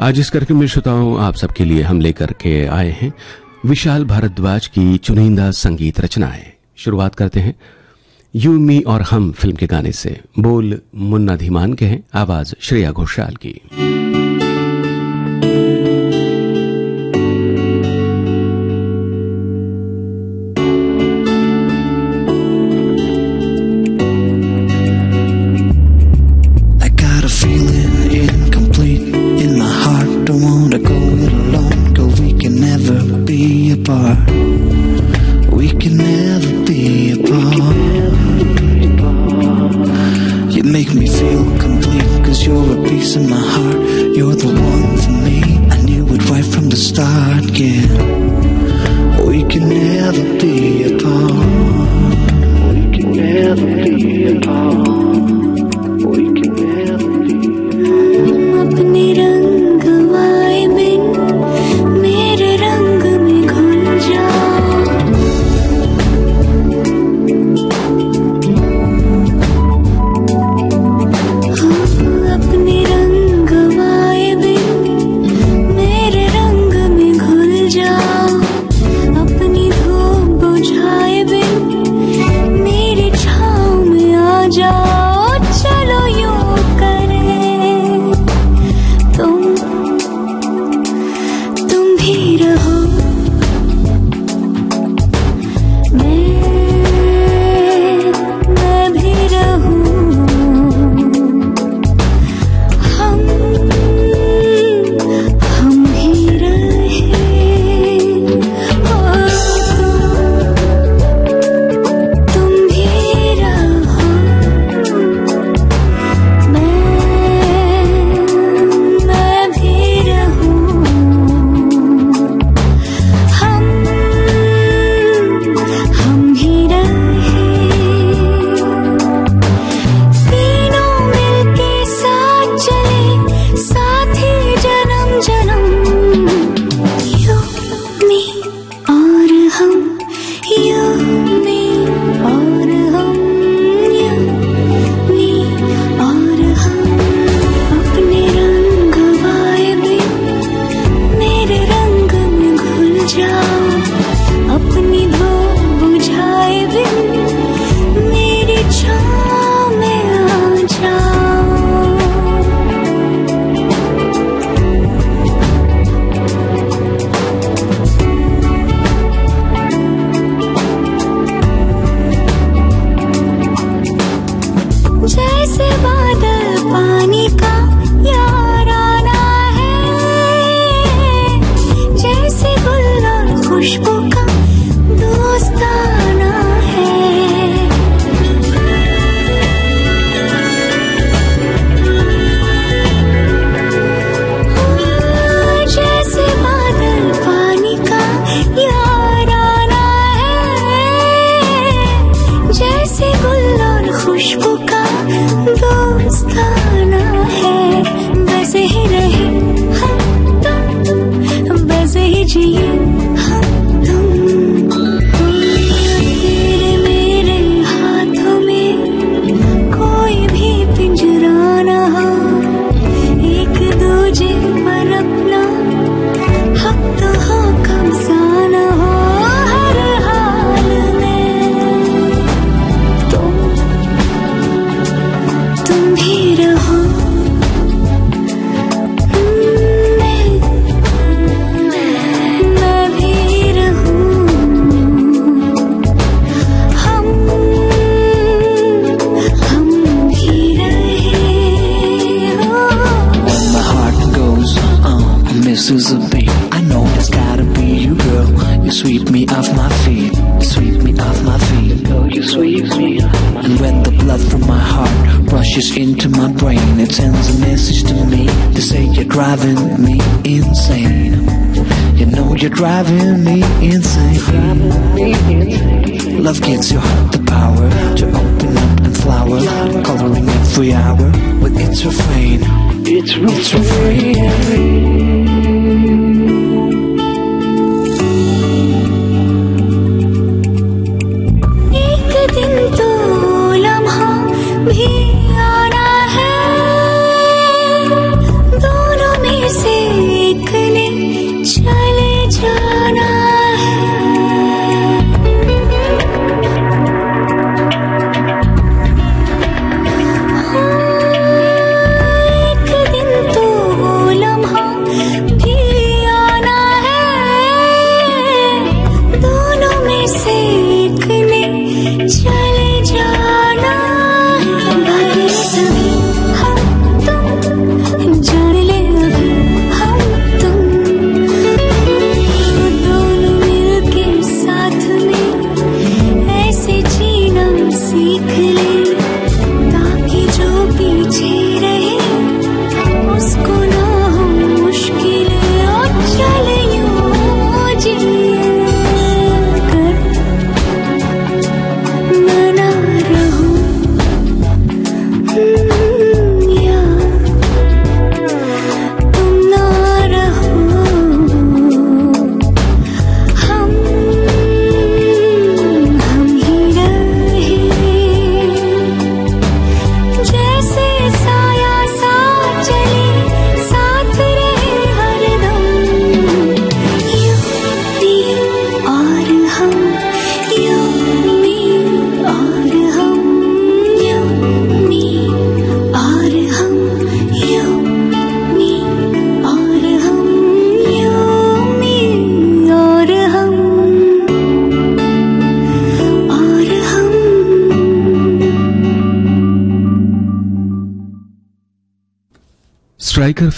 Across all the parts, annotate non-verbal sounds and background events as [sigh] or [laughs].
आज इस कार्यक्रम में श्रोताओं, आप सबके लिए हम लेकर के आए हैं विशाल भारद्वाज की चुनिंदा संगीत रचनाएँ। शुरुआत करते हैं। यू मी और हम फ़िल्म के गाने से। बोल मुन्ना धीमान के हैं। आवाज़ श्रेया घोषाल की।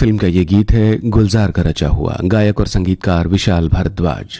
फ़िल्म का ये गीत है गुलजार का रचा हुआ गायक और संगीतकार विशाल भारद्वाज।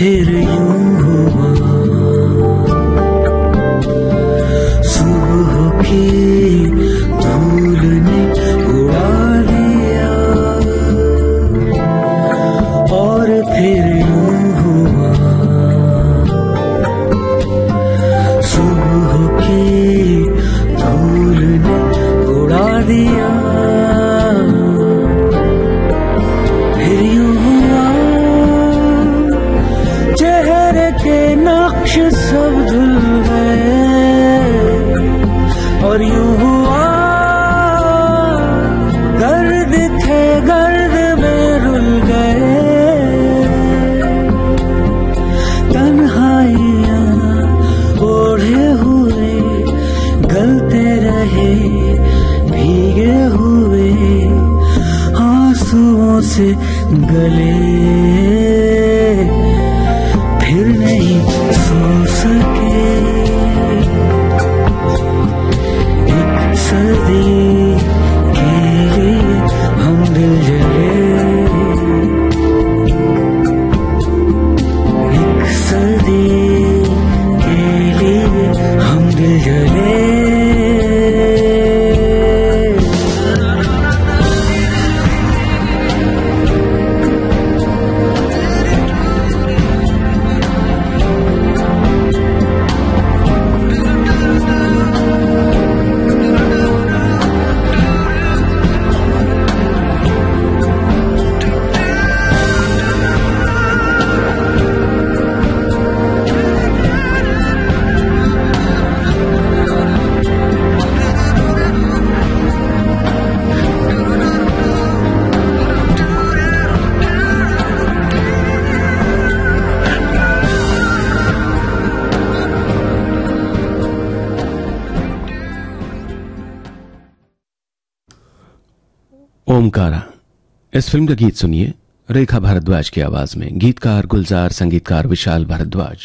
bir gün ओमकारा, इस फ़िल्म का गीत सुनिए, रेखा भारद्वाज की आवाज़ में, गीतकार, गुलजार, संगीतकार विशाल भारद्वाज।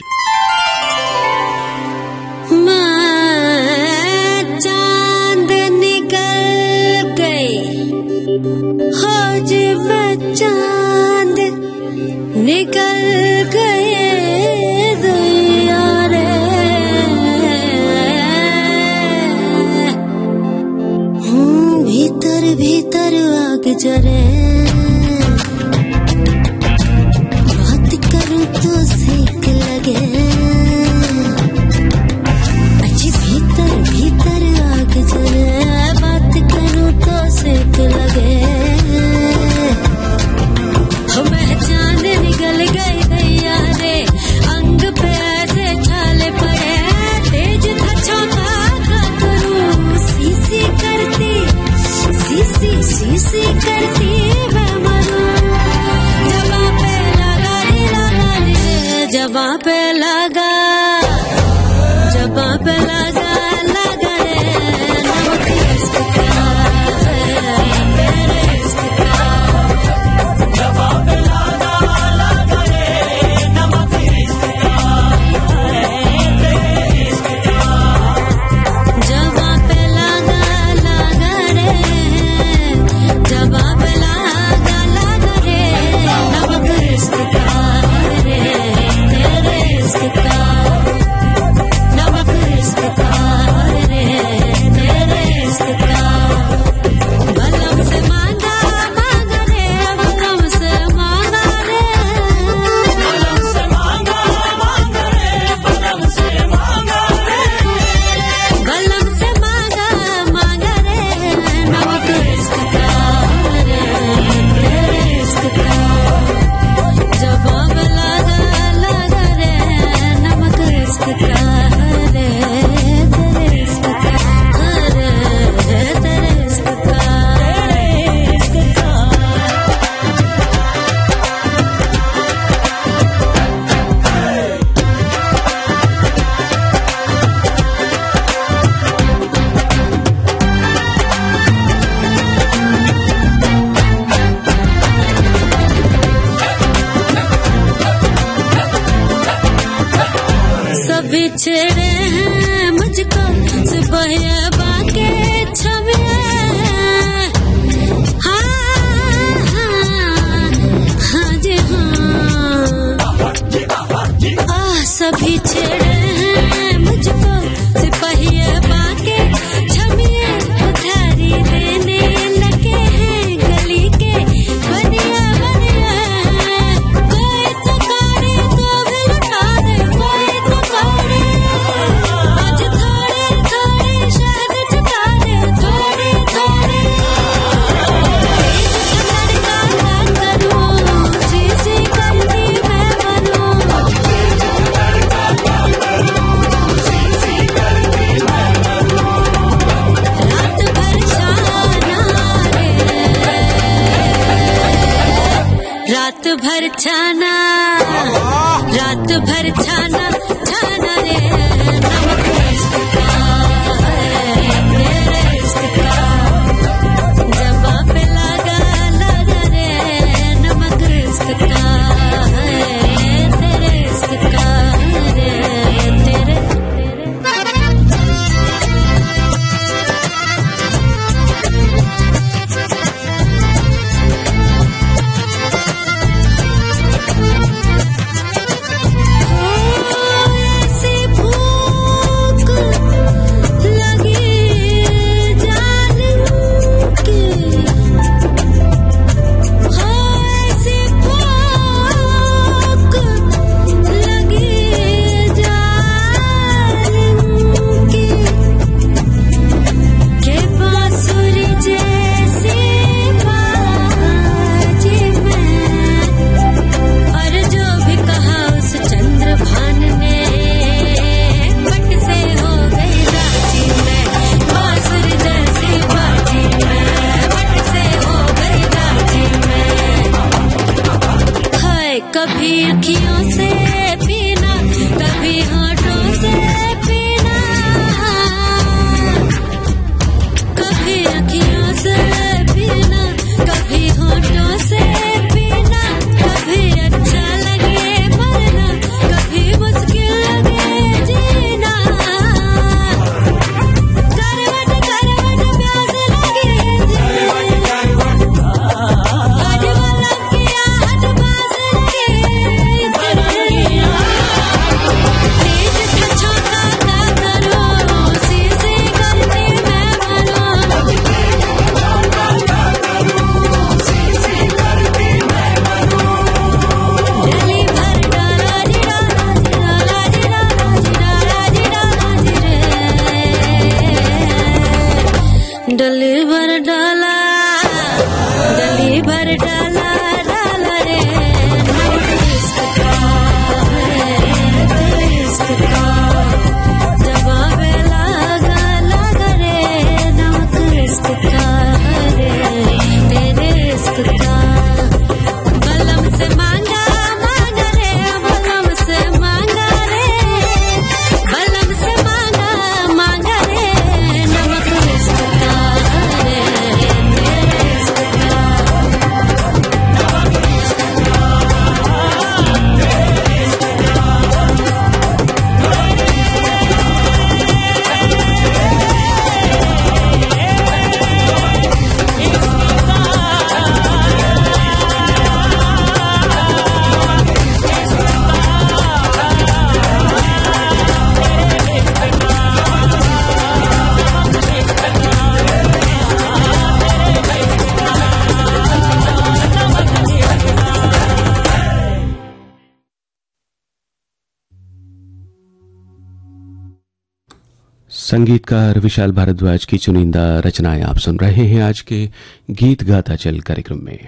संगीतकार विशाल भारद्वाज की चुनिंदा रचनाएँ आप सुन रहे हैं आज के गीत गाता चल कार्यक्रम में।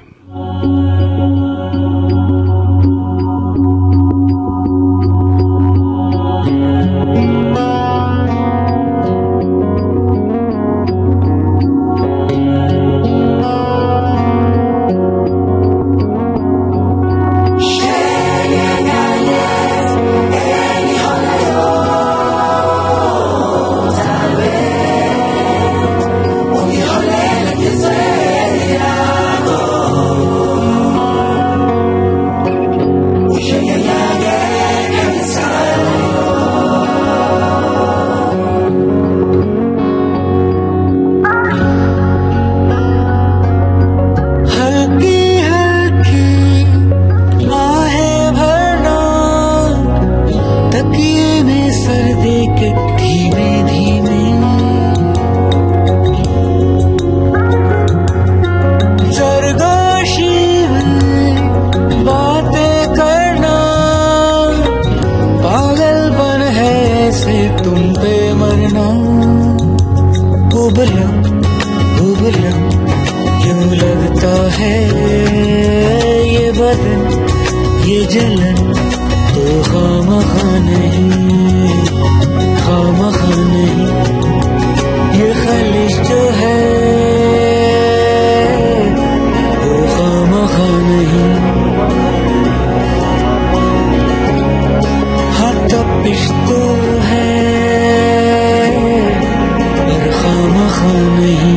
नहीं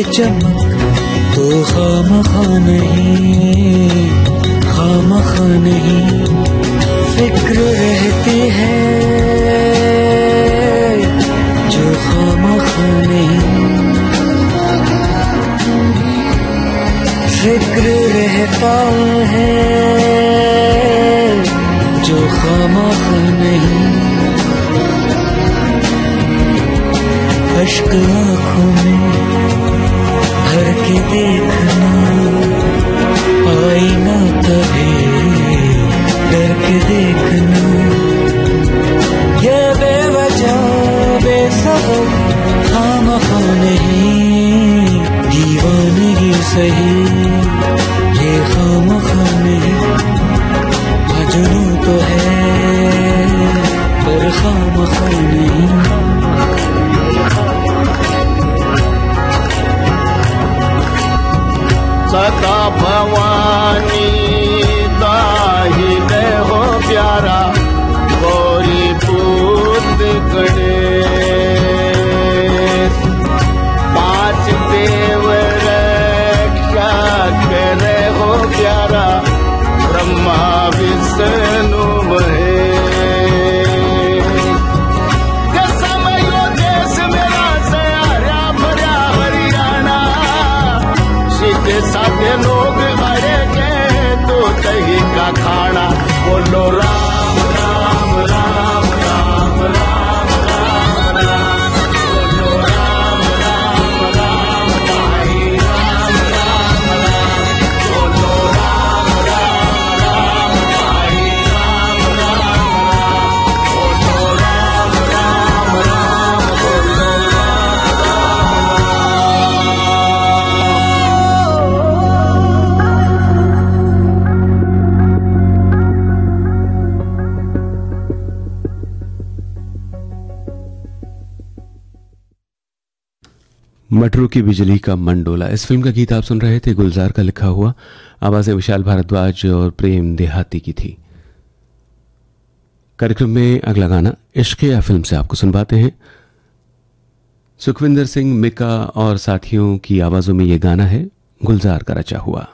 है चमक तो खाम खा नहीं खाम खा नहीं, फ़िक्र रहती है जो खाम खा नहीं। फ़िक्र रहता है जो खाम खा नहीं। अश्क आँखों में भर के देखना। आईना कभी डर के देखना। ये बेवजह बेसबब खामखा नहीं दीवानगी सही। ये खामखा नहीं, मजनू तो है, पर खामखा नहीं। सदा भवानी, दाही हो प्यारा, गौरी पूत गणेश पाँच देव रक्षा करे हो प्यारा, ब्रह्मा विष्णु का खाना बोलो राम। मटरू की बिजली का मंडोला। इस फ़िल्म का गीत आप सुन रहे थे, गुलजार का लिखा हुआ। आवाज़ें विशाल भारद्वाज और प्रेम देहाती की थी। कार्यक्रम में अगला गाना इश्क या फ़िल्म से आपको सुनवाते हैं। सुखविंदर सिंह, मिका और साथियों की आवाजों में यह गाना है, गुलजार का रचा हुआ।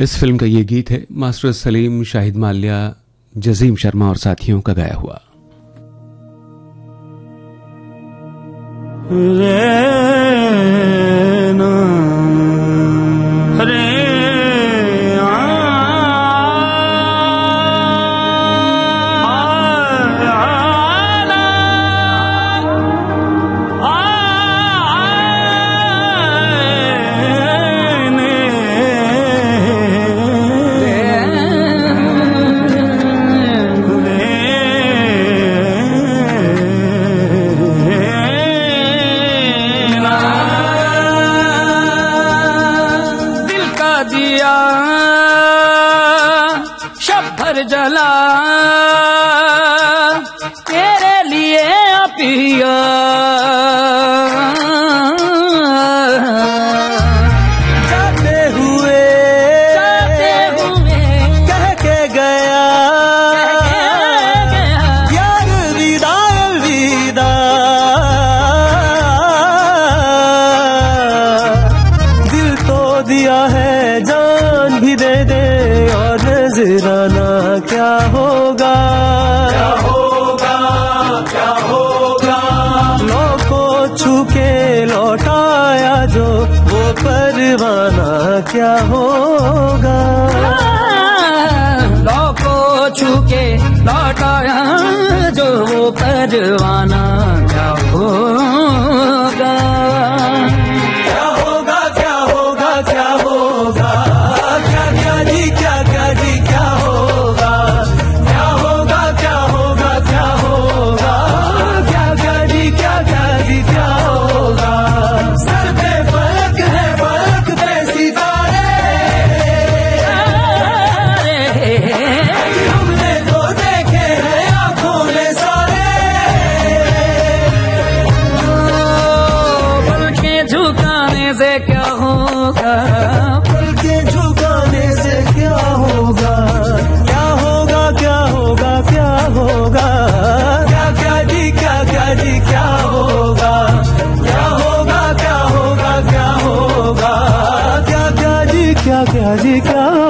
इस फ़िल्म का ये गीत है, मास्टर सलीम, शाहिद माल्या जजीम शर्मा और साथियों का गाया हुआ। आज क्या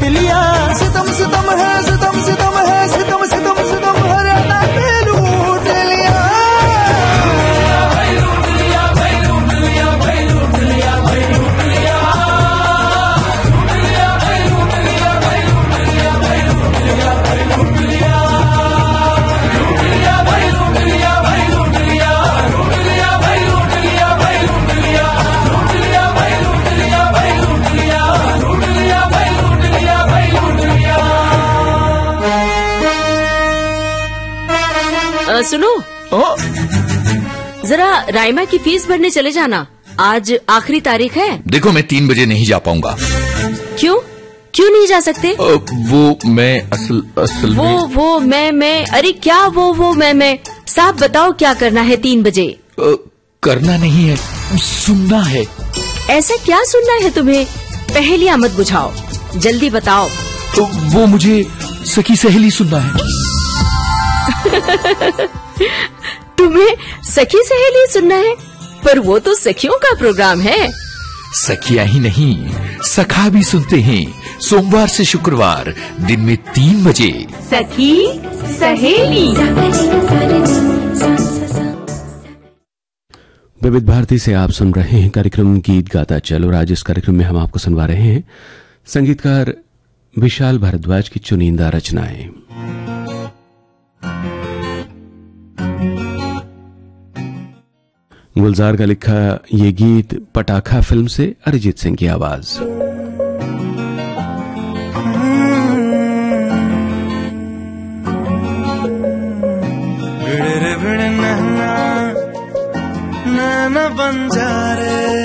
से राइमा की फ़ीस भरने चले जाना। आज आखिरी तारीख है। देखो मैं तीन बजे नहीं जा पाऊँगा। क्यों? क्यों नहीं जा सकते? अ, वो मैं असल असल वो में वो मैं मैं अरे क्या वो वो मैं मैं? साहब बताओ क्या करना है तीन बजे? अ, करना नहीं है सुनना है। ऐसा क्या सुनना है तुम्हें? पहेलियाँ मत बुझाओ। जल्दी बताओ। तो वो मुझे सखी सहेली सुनना है। [laughs] तुम्हें सखी सहेली सुनना है पर वो तो सखियों का प्रोग्राम है। सखिया ही नहीं सखा भी सुनते हैं। सोमवार से शुक्रवार दिन में तीन बजे। सखी सहेली। विविध भारती से आप सुन रहे हैं कार्यक्रम गीत गाता चल और आज इस कार्यक्रम में हम आपको सुनवा रहे हैं संगीतकार विशाल भारद्वाज की चुनिंदा रचनाएँ। गुलजार का लिखा ये गीत पटाखा फ़िल्म से अरिजीत सिंह की आवाज़। बन जा रे।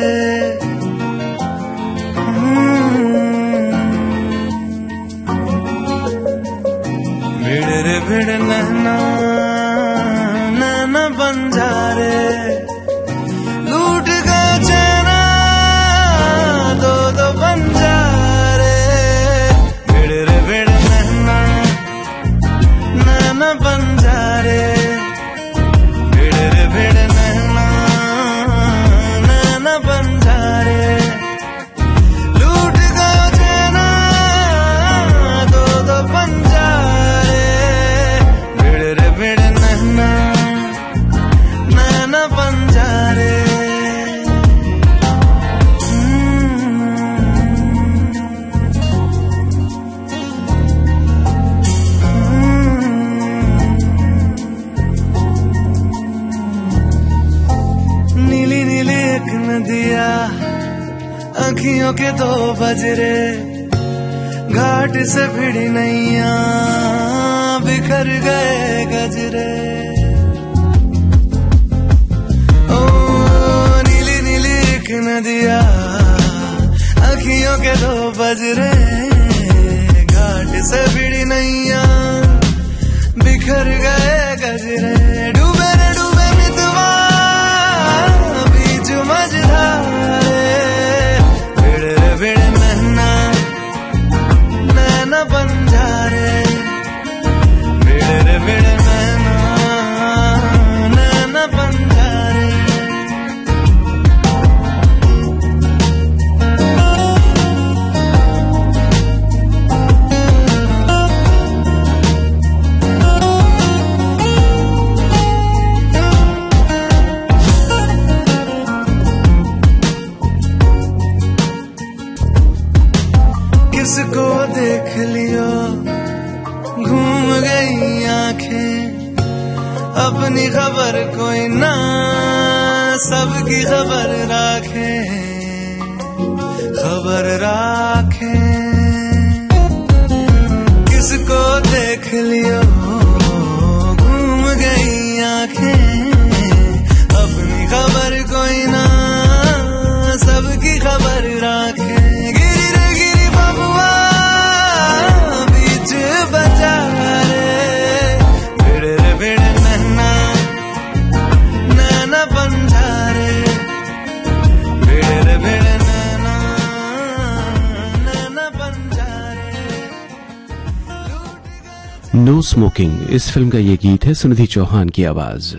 से नैया बिखर गए गजरे। ओ, नीली नीली एक नदिया, अखियों के दो बजरे। घाट से बिड़ी नैया बिखर गए सबकी खबर नो स्मोकिंग इस फ़िल्म का ये गीत है सुनिधि चौहान की आवाज़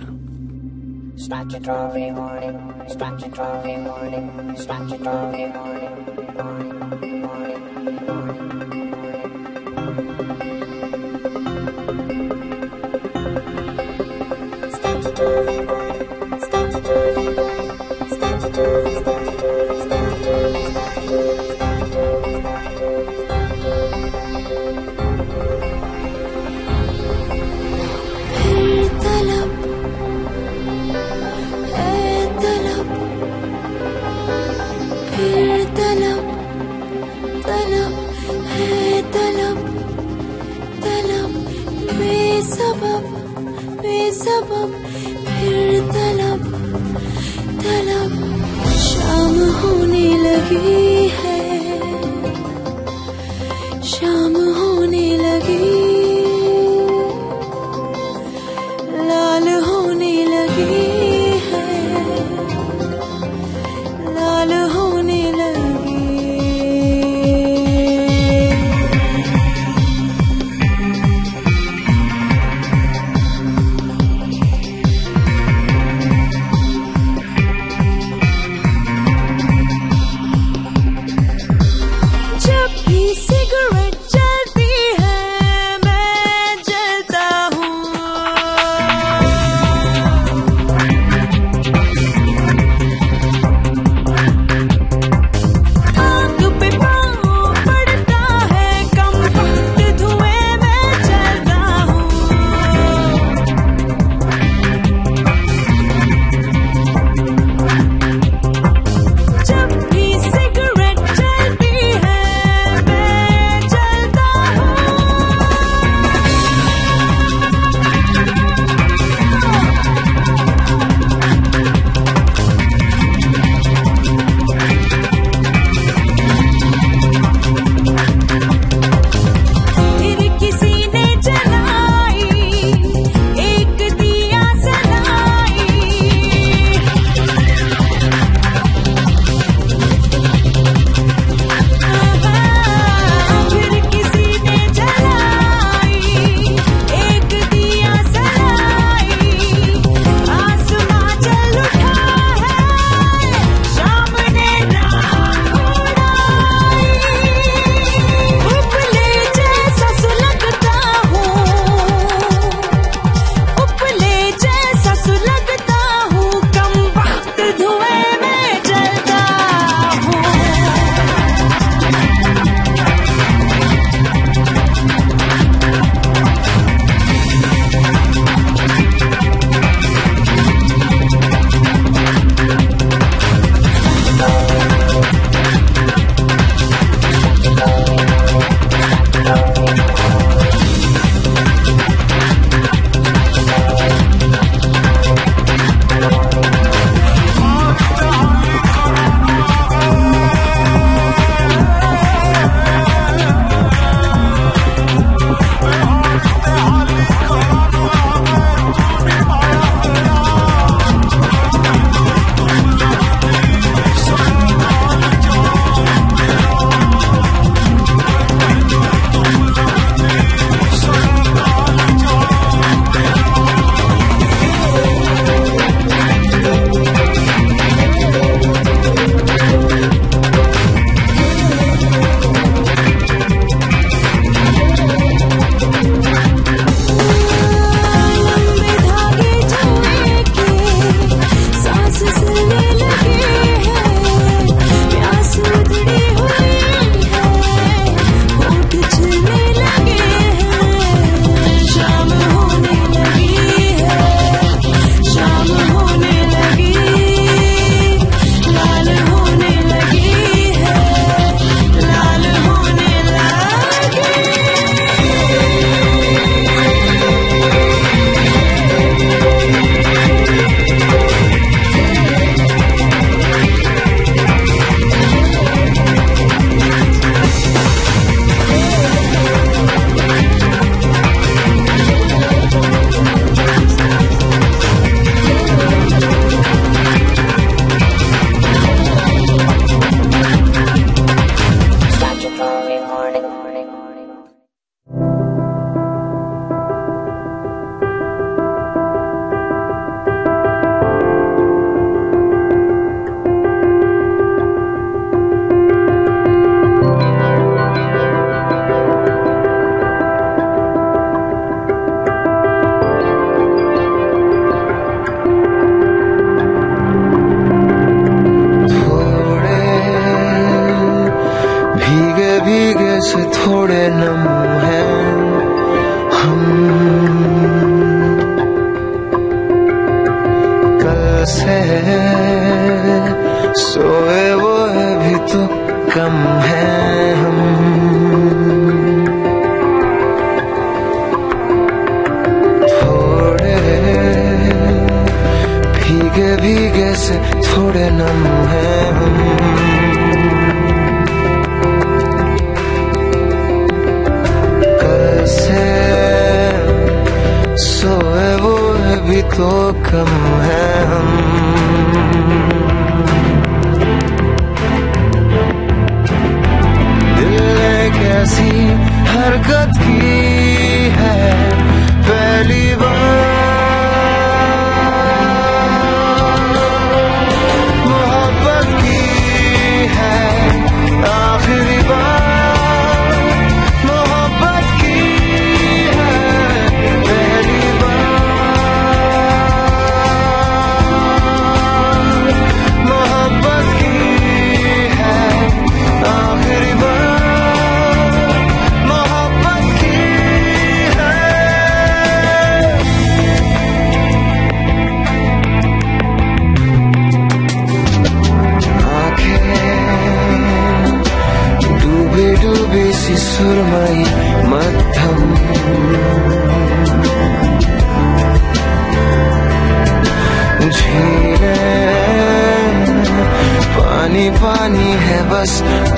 पानी पानी है बस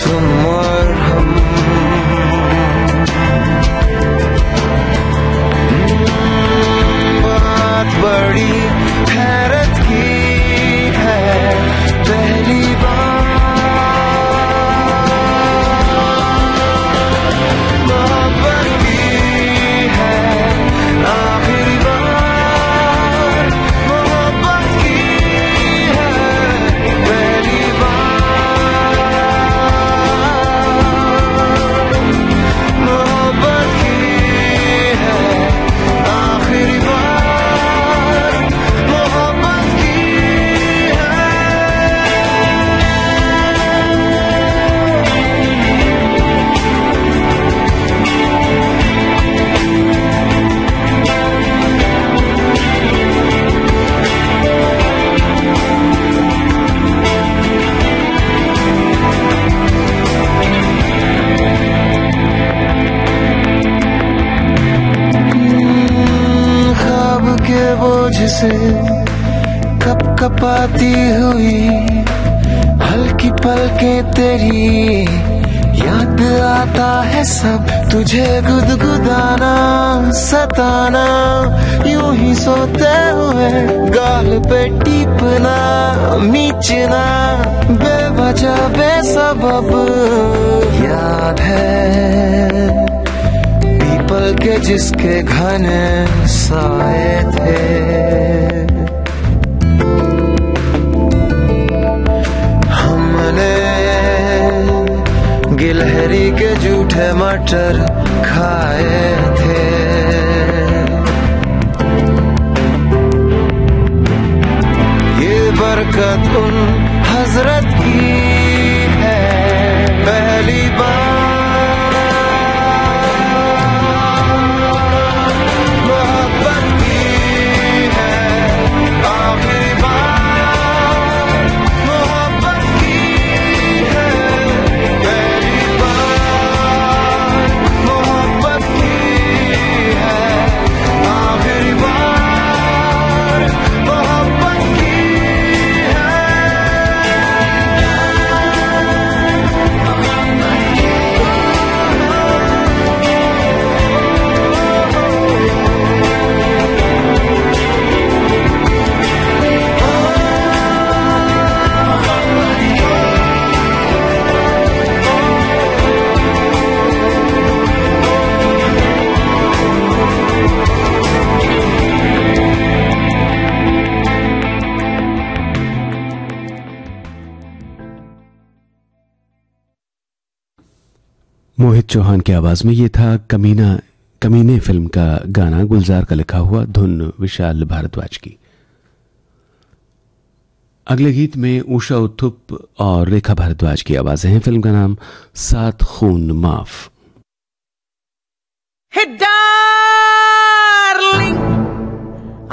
तुम और हम। बात बड़ी है से कप कपाती हुई, हल्की पलके तेरी, याद आता है सब, तुझे गुदगुदाना, सताना, यूँ ही सोते हुए, गाल पे टीपना, मीचना, बेवजह, बेसबब, याद है, पीपल के जिसके घने साए थे। के मटर खाए। चौहान की आवाज़ में ये था कमीना, कमीने फ़िल्म का गाना, गुलजार का लिखा हुआ धुन विशाल भारद्वाज की। अगले गीत में उषा उत्थुप और रेखा भारद्वाज की आवाज़ें हैं। फ़िल्म का नाम सात खून माफ़।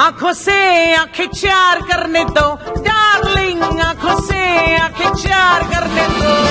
आँखों से आँखें चार करने दो। डार्लिंग, आँखों से आँखें चार करने दो।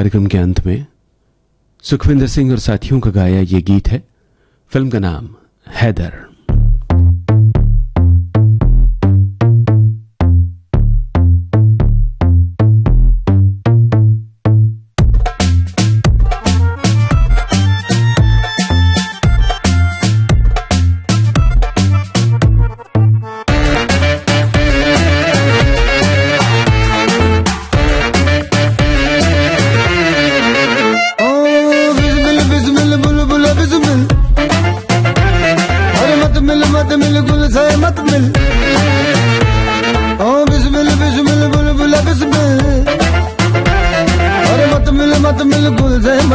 कार्यक्रम के अंत में सुखविंदर सिंह और साथियों का गाया ये गीत है। फ़िल्म का नाम हैदर।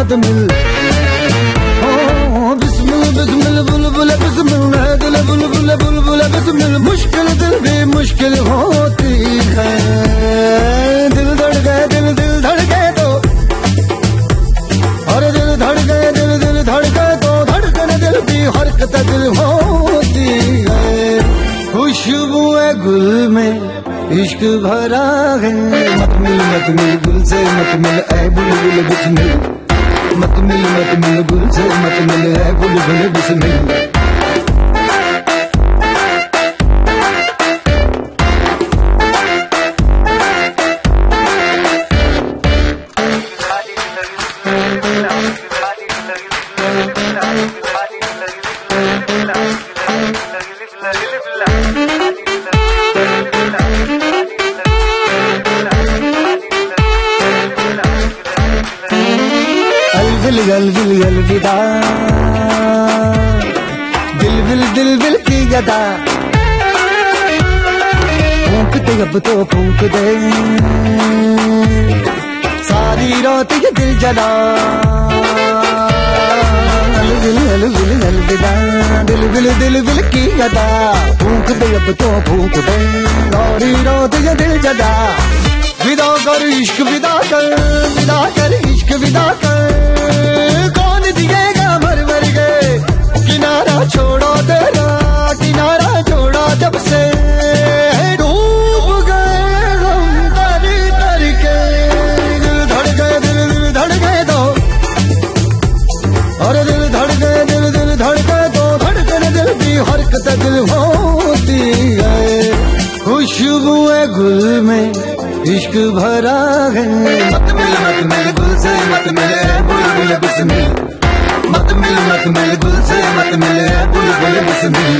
गुल से मत मिल बिस्मिल बिस्मिल, बुलबुल, बिस्मिल दिल, बुलबुल बुलबुल, बिस्मिल। मुश्किल दिल भी मुश्किल होती है। दिल धड़के दिल दिल धड़के तो। अरे दिल धड़के दिल दिल धड़के तो। धड़कन दिल की हरकत दिल होती है। खुशबू है गुल में, इश्क भरा है। मत मिल मत मिल गुल से मत मिल ऐ बुलबुल, बिस्मिल। मत मिल मत मिल गुल से मत मिल है ऐ बुलबुल बिस्मिल भूख दे अब तो भूख दे सारी रात ये दिल जदा विदा कर इश्क, विदा कर विदा कर इश्क, विदा कर। कौन दिएगा मर मर गए किनारा छोड़ो तेरा, किनारा छोड़ा जब से। हरकत दिल होती है खुशबू है गुल में, इश्क भरा है। मत मिल मत मिल, गुल से मत मिले बुलबुल बिस्मिल मत मिल मत मिल, गुल से मत मिले बुलबुल बिस्मिल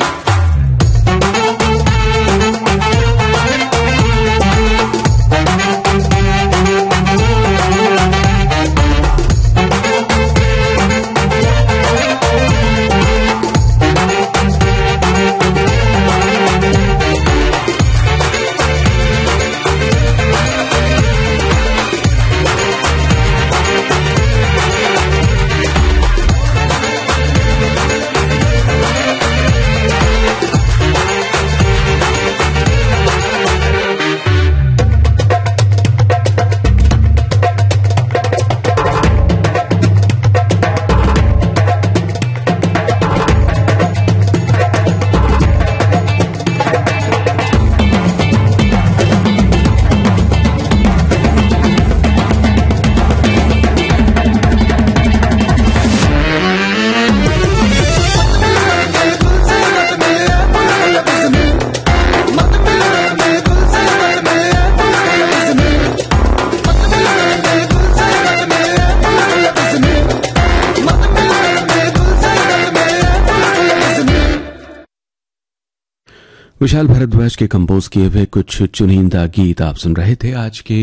विशाल भारद्वाज के कंपोज किए हुए कुछ चुनिंदा गीत आप सुन रहे थे आज के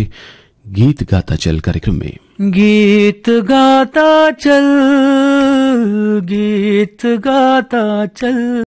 गीत गाता चल कार्यक्रम में। गीत गाता चल, गीत गाता चल।